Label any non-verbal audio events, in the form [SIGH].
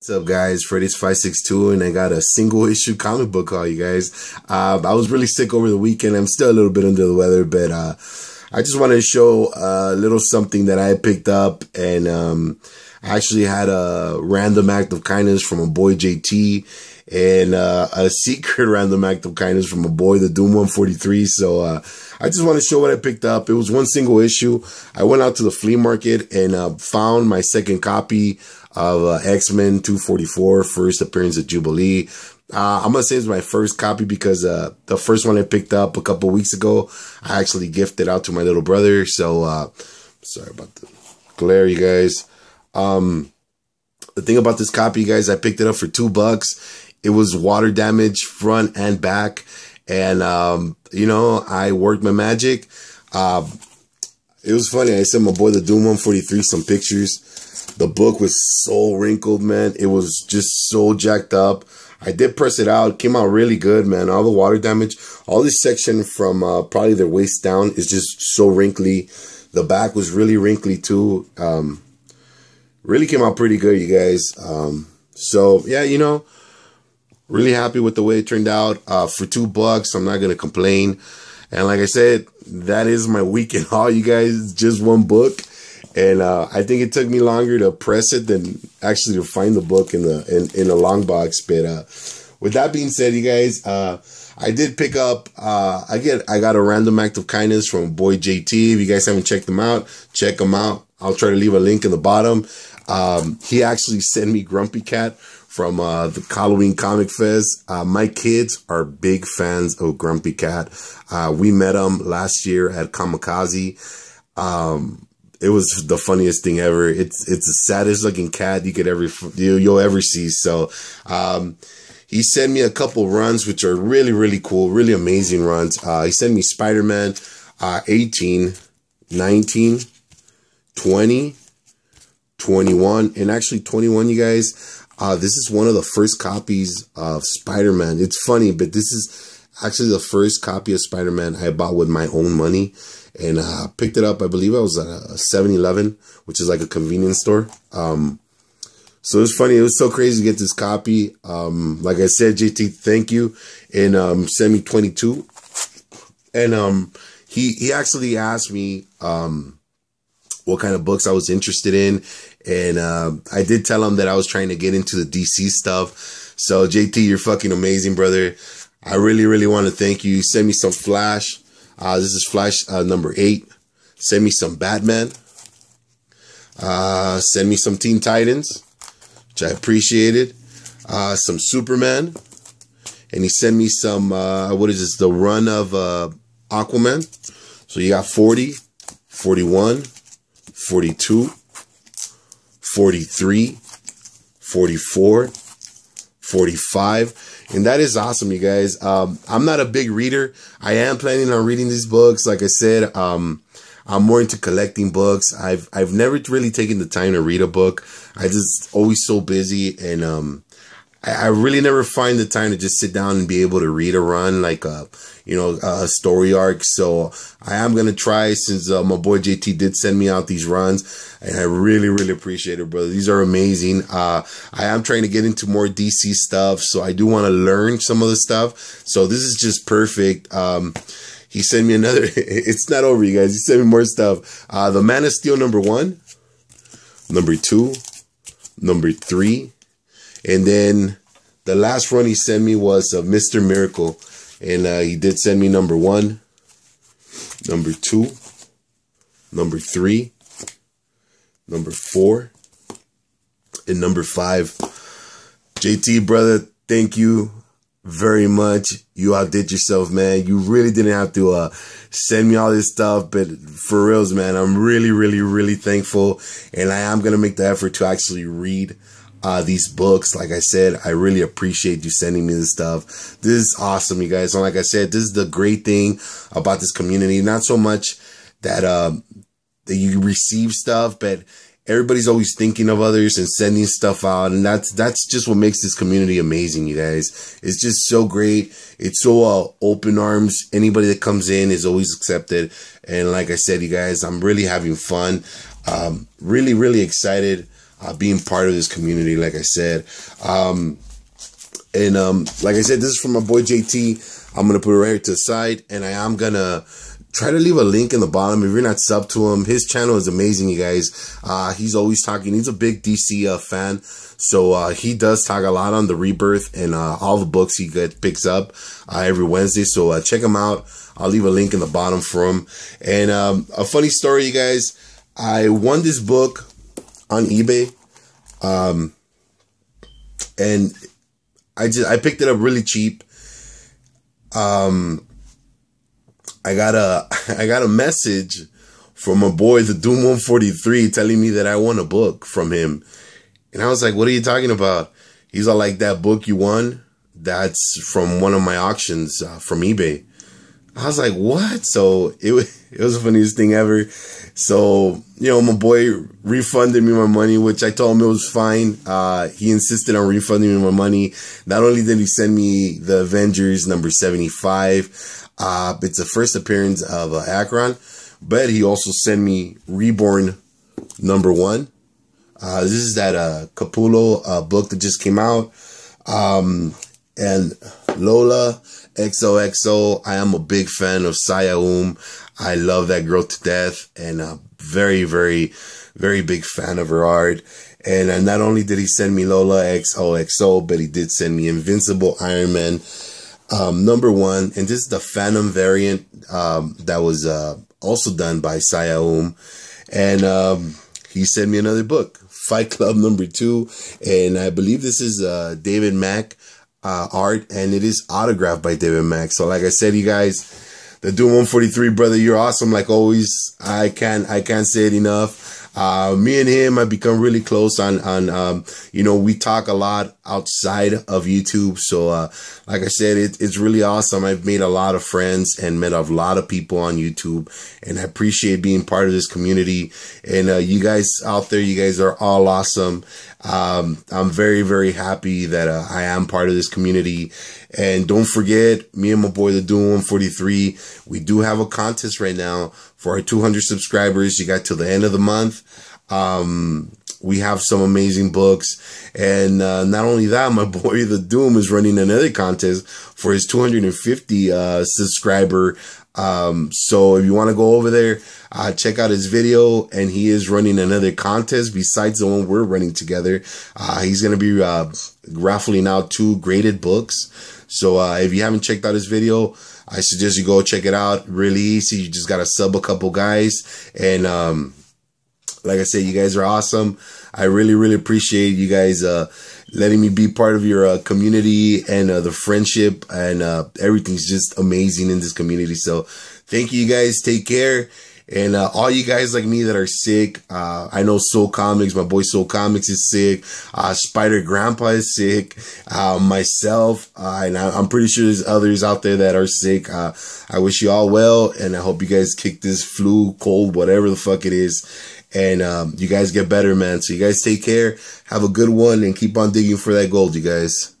What's up, guys? Fredeez five six two, and I got a single issue comic book call, you guys. Uh, I was really sick over the weekend. I'm still a little bit under the weather, but uh, I just wanted to show a little something that I picked up, and um, I actually had a random act of kindness from a boy JT, and uh, a [LAUGHS] secret random act of kindness from a boy, the Doom 143. So uh, I just want to show what I picked up. It was one single issue. I went out to the flea market and uh, found my second copy of uh, X-Men 244, first appearance of Jubilee. Uh, I'm gonna say it's my first copy because uh, the first one I picked up a couple weeks ago, I actually gifted out to my little brother. So uh, sorry about the glare, you guys. Um, the thing about this copy, you guys, I picked it up for two bucks. It was water damage front and back, and um, you know I worked my magic. Uh, it was funny. I sent my boy the Doom 143 some pictures the book was so wrinkled, man. It was just so jacked up. I did press it out. Came out really good, man. All the water damage, all this section from uh, probably their waist down is just so wrinkly. The back was really wrinkly too. Um, really came out pretty good, you guys. Um, so yeah, you know, really happy with the way it turned out. Uh, for two bucks, I'm not gonna complain. And like I said, that is my weekend [LAUGHS] haul, you guys. Just one book and uh, I think it took me longer to press it than actually to find the book in the in, in a long box. But uh, with that being said, you guys, uh, I did pick up. Uh, I get I got a random act of kindness from boy JT. If you guys haven't checked them out, check them out. I'll try to leave a link in the bottom. Um, he actually sent me Grumpy Cat from uh, the Halloween Comic Fest. Uh, my kids are big fans of Grumpy Cat. Uh, we met him last year at Comikaze. Um, it was the funniest thing ever. It's it's the saddest looking cat you could ever you, you'll ever see. So, um, he sent me a couple runs which are really really cool, really amazing runs. Uh, he sent me Spider Man, uh, 18, 19, 20, 21, and actually 21. You guys, uh, this is one of the first copies of Spider Man. It's funny, but this is actually the first copy of Spider Man I bought with my own money and uh, picked it up. I believe I was at a 7-Eleven, which is like a convenience store. Um, so it was funny. It was so crazy to get this copy. Um, like I said, JT, thank you. And um, send me 22. And um, he he actually asked me um, what kind of books I was interested in, and uh, I did tell him that I was trying to get into the DC stuff. So JT, you're fucking amazing, brother. I really, really want to thank you. You sent me some Flash. Uh, this is Flash uh, number eight. Send me some Batman. Uh, send me some Teen Titans, which I appreciated. Uh, some Superman. And he sent me some, uh, what is this, the run of uh, Aquaman. So you got 40, 41, 42, 43, 44, 45 and that is awesome, you guys. Um, I'm not a big reader. I am planning on reading these books. Like I said, um, I'm more into collecting books. I've I've never really taken the time to read a book. I just always so busy, and um, I, I really never find the time to just sit down and be able to read a run like a you know a story arc. So I am gonna try since uh, my boy JT did send me out these runs, and I really really appreciate it, brother. These are amazing. Uh, I am trying to get into more DC stuff, so I do want to learn some of the stuff. So this is just perfect. Um, he sent me another. [LAUGHS] It's not over, you guys. He sent me more stuff. Uh, the Man of Steel number one, number two, number three and then the last run he sent me was uh, Mr. Miracle. And uh, he did send me number one, number two, number three, number four, and number five. JT, brother, thank you very much. You outdid yourself, man. You really didn't have to uh, send me all this stuff, but for reals, man, I'm really, really, really thankful. And I am going to make the effort to actually read uh, these books. Like I said, I really appreciate you sending me this stuff. This is awesome, you guys. And like I said, this is the great thing about this community. Not so much that, uh, that you receive stuff, but everybody's always thinking of others and sending stuff out. And that's, that's just what makes this community amazing, you guys. It's just so great. It's so uh, open arms. Anybody that comes in is always accepted. And like I said, you guys, I'm really having fun. Um, really, really excited uh, being part of this community. Like I said, um, and um, like I said, this is from my boy JT. I'm gonna put it right here to the side, and I am gonna try to leave a link in the bottom if you're not sub to him. His channel is amazing, you guys. Uh, he's always talking. He's a big DC uh, fan, so uh, he does talk a lot on the Rebirth and uh, all the books he get picks up uh, every Wednesday. So uh, check him out. I'll leave a link in the bottom for him. And um, a funny story, you guys. I won this book on eBay, um, and I just I picked it up really cheap. Um, I got a [LAUGHS] I got a message from a boy, the Doom 143, telling me that I won a book from him. And I was like, what are you talking about? He's all like, that book you won, that's from one of my auctions uh, from eBay. I was like, what? So it was, [LAUGHS] it was the funniest thing ever. So, you know, my boy refunded me my money, which I told him it was fine. Uh, he insisted on refunding me my money. Not only did he send me the Avengers number 75, uh, it's the first appearance of uh, Arkon, but he also sent me Reborn number one. Uh, this is that uh, Capullo uh, book that just came out. Um, and Lola XOXO. I am a big fan of Saya Um. I love that girl to death and a very, very, very big fan of her art. And uh, not only did he send me Lola XOXO, but he did send me Invincible Iron Man um, number one, and this is the Phantom variant um, that was uh, also done by Saya Um. And um, he sent me another book, Fight Club number two. And I believe this is uh, David Mack uh, art, and it is autographed by David Mack. So, like I said, you guys, the Doom 143 brother, you're awesome like always. I can't I can't say it enough. Uh, me and him have become really close on, on, um, you know, we talk a lot outside of YouTube. So, uh, like I said, it, it's really awesome. I've made a lot of friends and met a lot of people on YouTube and I appreciate being part of this community. And, uh, you guys out there, you guys are all awesome. Um, I'm very, very happy that, uh, I am part of this community. And don't forget, me and my boy, the Doom 143, we do have a contest right now for our 200 subscribers. You got till the end of the month. Um, we have some amazing books. And uh, not only that, my [LAUGHS] boy The Doom is running another contest for his 250 uh, subscriber. Um, so if you want to go over there, uh, check out his video. And he is running another contest besides the one we're running together. Uh, he's going to be uh, raffling out two graded books. So uh, if you haven't checked out his video, I suggest you go check it out. Really easy. You just gotta sub a couple guys. And um, like I said, you guys are awesome. I really, really appreciate you guys uh, letting me be part of your uh, community and uh, the friendship and uh, everything's just amazing in this community. So thank you guys. Take care. And uh, all you guys like me that are sick, uh, I know Soul Comics, my boy Soul Comics is sick. Uh, Spider Grandpa is sick. Uh, myself, uh, and I, am pretty sure there's others out there that are sick. Uh, I wish you all well, and I hope you guys kick this flu, cold, whatever the fuck it is. And um, you guys get better, man. So you guys take care. Have a good one and keep on digging for that gold, you guys.